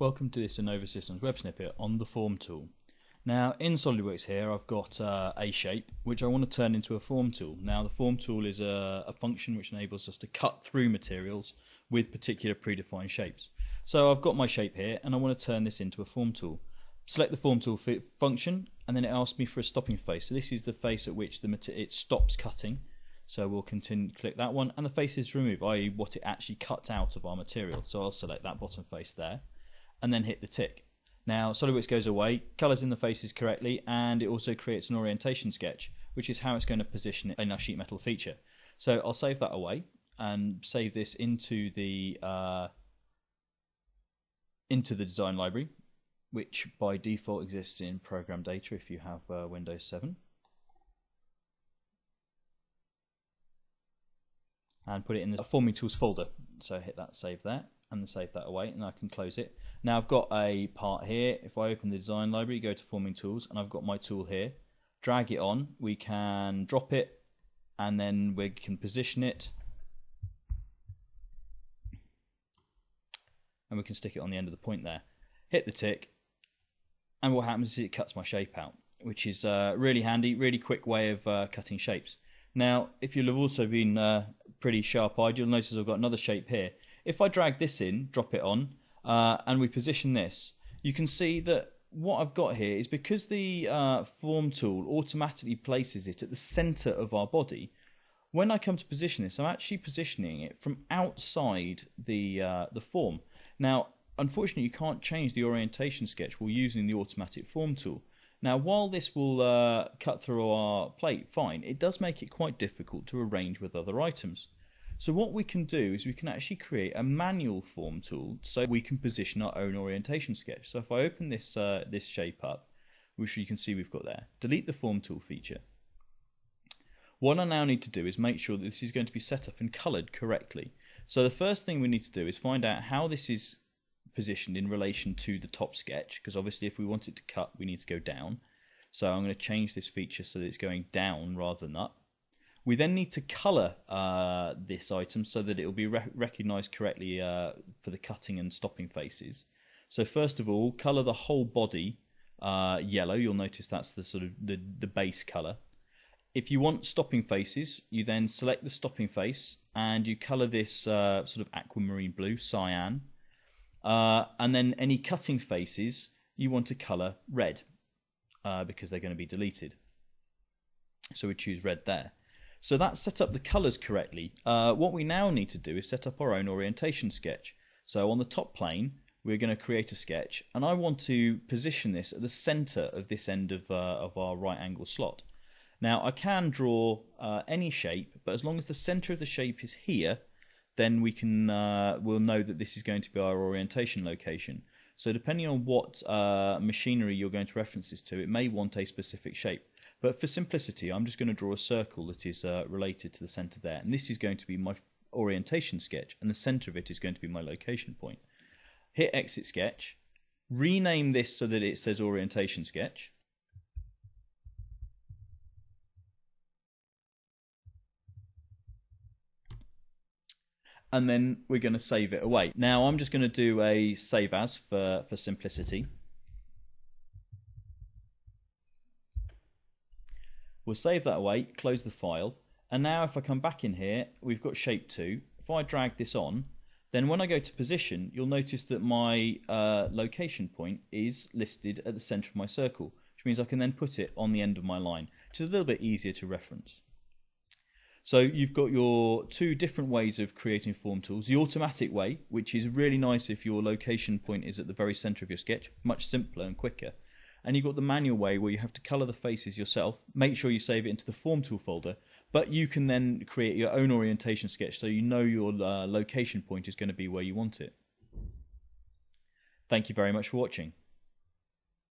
Welcome to this Innova Systems web snippet on the form tool. Now in SolidWorks here I've got uh, a shape which I want to turn into a form tool. Now the form tool is a, a, function which enables us to cut through materials with particular predefined shapes. So I've got my shape here and I want to turn this into a form tool. Select the form tool function and then it asks me for a stopping face. So this is the face at which the it stops cutting. So we'll continue click that one and the face is removed, i.e. what it actually cuts out of our material. So I'll select that bottom face there and then hit the tick. Now SolidWorks goes away, colours in the faces correctly, and it also creates an orientation sketch, which is how it's going to position it in our sheet metal feature. So I'll save that away and save this into the uh, into the design library, which by default exists in Program Data if you have uh, Windows 7. And put it in the Forming Tools folder. So hit that save there and save that away and I can close it. Now I've got a part here. If I open the design library, go to forming tools and I've got my tool here. Drag it on, we can drop it and then we can position it and we can stick it on the end of the point there. Hit the tick and what happens is it cuts my shape out which is uh, really handy, really quick way of uh, cutting shapes. Now, if you'll have also been uh, pretty sharp-eyed, you'll notice I've got another shape here. If I drag this in, drop it on, uh, and we position this, you can see that what I've got here is because the uh, form tool automatically places it at the center of our body, when I come to position this, I'm actually positioning it from outside the, uh, the form. Now, unfortunately, you can't change the orientation sketch while using the automatic form tool. Now, while this will uh, cut through our plate fine, it does make it quite difficult to arrange with other items. So what we can do is we can actually create a manual form tool so we can position our own orientation sketch. So if I open this, uh, this shape up, which you can see we've got there, delete the form tool feature. What I now need to do is make sure that this is going to be set up and coloured correctly. So the first thing we need to do is find out how this is positioned in relation to the top sketch, because obviously if we want it to cut, we need to go down. So I'm going to change this feature so that it's going down rather than up. We then need to color uh, this item so that it will be re recognized correctly uh, for the cutting and stopping faces. So first of all, color the whole body uh, yellow. You'll notice that's the sort of the, the base color. If you want stopping faces, you then select the stopping face and you color this uh, sort of aquamarine blue, cyan. Uh, and then any cutting faces, you want to color red uh, because they're going to be deleted. So we choose red there. So that's set up the colors correctly. Uh, what we now need to do is set up our own orientation sketch. So on the top plane, we're going to create a sketch, and I want to position this at the center of this end of, uh, of our right angle slot. Now I can draw uh, any shape, but as long as the center of the shape is here, then we can uh, we'll know that this is going to be our orientation location. So depending on what uh, machinery you're going to reference this to, it may want a specific shape. But for simplicity, I'm just going to draw a circle that is uh, related to the center there. And this is going to be my orientation sketch, and the center of it is going to be my location point. Hit exit sketch, rename this so that it says orientation sketch. And then we're going to save it away. Now I'm just going to do a save as for, for simplicity. We'll save that away, close the file, and now if I come back in here, we've got shape 2. If I drag this on, then when I go to position, you'll notice that my uh, location point is listed at the center of my circle, which means I can then put it on the end of my line, which is a little bit easier to reference. So you've got your two different ways of creating form tools. The automatic way, which is really nice if your location point is at the very center of your sketch, much simpler and quicker and you've got the manual way where you have to color the faces yourself. Make sure you save it into the form tool folder, but you can then create your own orientation sketch so you know your uh, location point is going to be where you want it. Thank you very much for watching.